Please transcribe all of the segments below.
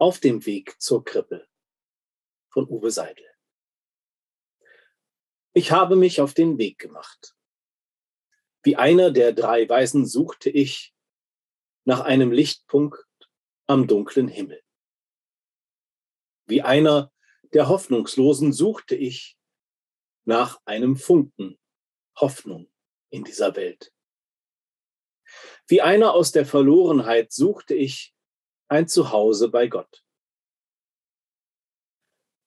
Auf dem Weg zur Krippe von Uwe Seidel. Ich habe mich auf den Weg gemacht. Wie einer der drei Weisen suchte ich nach einem Lichtpunkt am dunklen Himmel. Wie einer der Hoffnungslosen suchte ich nach einem Funken Hoffnung in dieser Welt. Wie einer aus der Verlorenheit suchte ich ein Zuhause bei Gott.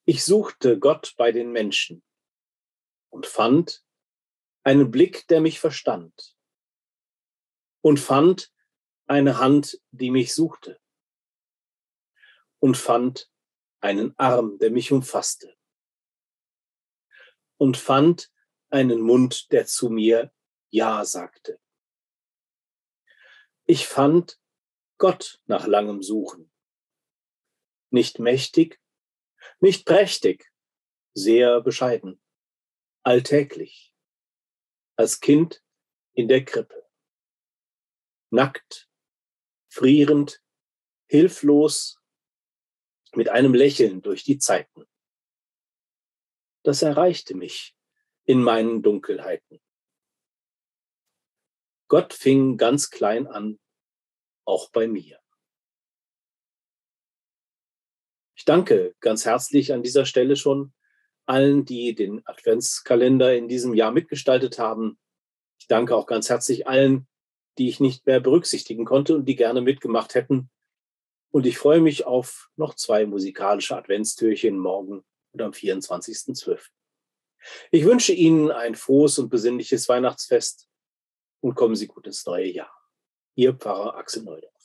Ich suchte Gott bei den Menschen und fand einen Blick, der mich verstand und fand eine Hand, die mich suchte und fand einen Arm, der mich umfasste und fand einen Mund, der zu mir Ja sagte. Ich fand Gott nach langem Suchen. Nicht mächtig, nicht prächtig, sehr bescheiden, alltäglich, als Kind in der Krippe. Nackt, frierend, hilflos, mit einem Lächeln durch die Zeiten. Das erreichte mich in meinen Dunkelheiten. Gott fing ganz klein an, auch bei mir. Ich danke ganz herzlich an dieser Stelle schon allen, die den Adventskalender in diesem Jahr mitgestaltet haben. Ich danke auch ganz herzlich allen, die ich nicht mehr berücksichtigen konnte und die gerne mitgemacht hätten. Und ich freue mich auf noch zwei musikalische Adventstürchen morgen und am 24.12. Ich wünsche Ihnen ein frohes und besinnliches Weihnachtsfest und kommen Sie gut ins neue Jahr. Ihr Pfarrer Axel Neudorf.